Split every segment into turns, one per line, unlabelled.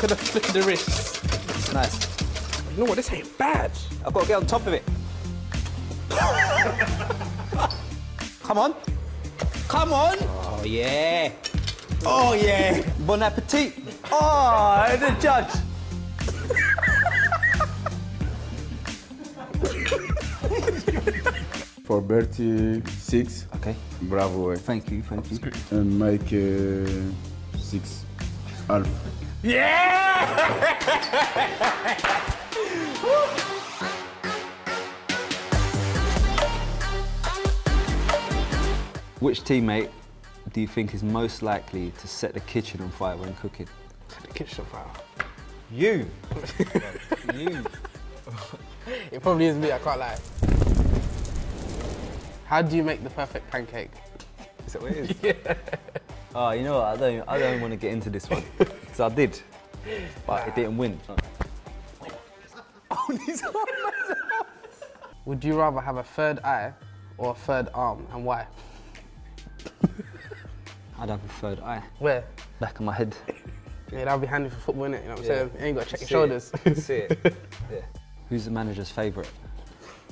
Look at the flick of the wrist.
It's nice.
You know what? This ain't bad.
I've got to get on top of it. Come on. Come on. Oh, yeah. Oh, yeah. Bon appetit. Oh, the judge.
For Bertie, six.
Okay.
Bravo.
Thank you, thank you.
And Mike, uh, six. Half.
Which teammate do you think is most likely to set the kitchen on fire when cooking?
Set The kitchen on fire.
You. you.
It probably is me, I can't lie. How do you make the perfect pancake?
Is that what it is? yeah. Oh, you know what? I don't. I don't want to get into this one I did, but it didn't win. Oh, these
Would you rather have a third eye or a third arm, and why?
I'd have a third eye,
Where?
back of my head.
Yeah, that'd be handy for football, innit? You know what I'm
Yeah.
saying? You ain't got to check your
See
shoulders.
it. See it. Yeah. Who's the manager's favourite?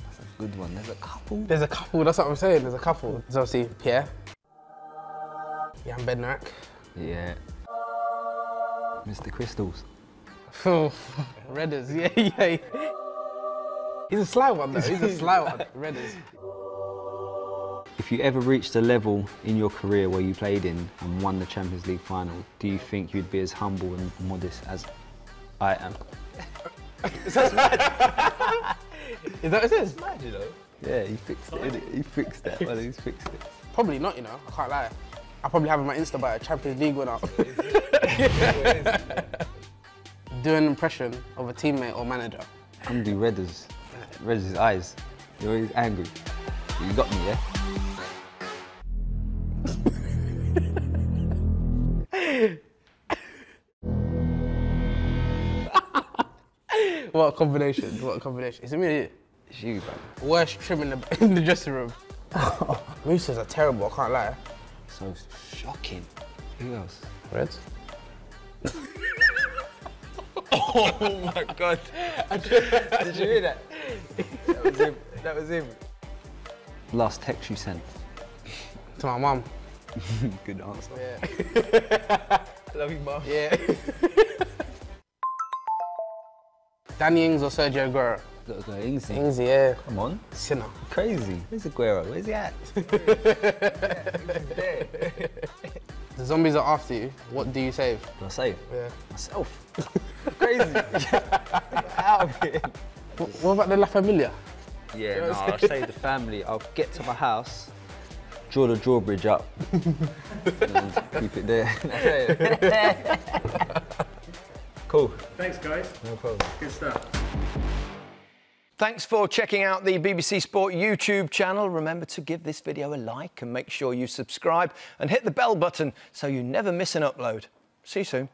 That's a good one. There's a couple.
There's a couple, that's what I'm saying. There's a couple. There's obviously Pierre, Jan Bednarek,
Yeah. Mr. Crystals.
Oh, Redders, yeah, yeah. He's a sly one though, he's a sly one. Redders.
If you ever reached a level in your career where you played in and won the Champions League final, do you think you'd be as humble and modest as I am?
Is that mad? Is that what it is?
Yeah, he fixed it, innit? He fixed that one, he's fixed it.
Probably not, you know, I can't lie. I'll probably have in my Insta bio Champions League winner. Do an impression of a teammate or manager.
I'm gonna do Redders. Redders' eyes. You're always angry. You got me, yeah?
What a combination, what a combination. Is it me or you?
It's you, bro.
Worst trim in the, in the dressing room. Mooses are terrible, I can't lie.
So shocking. Who else?
Reds?
Oh my god. Did you hear that? That was him. That was him. Last text you sent.
To my mum.
Good answer.
Yeah.
Love you, mum.
yeah. Danny Ings or Sergio Aguero?
Gotta go easy.
Ings, yeah.
Come on.
Sinner.
Crazy. Where's Aguero? Where's he at?
The zombies are after you. What do you save?
Do I save?
Yeah.
Myself. Crazy. Out of here.
Wh- What about the La Familia?
Yeah, no, I'll save the family. I'll get to my house, draw the drawbridge up, and keep it there. Cool.
Thanks, guys.
No problem.
Good stuff.
Thanks for checking out the BBC Sport YouTube channel. Remember to give this video a like and make sure you subscribe and hit the bell button so you never miss an upload. See you soon.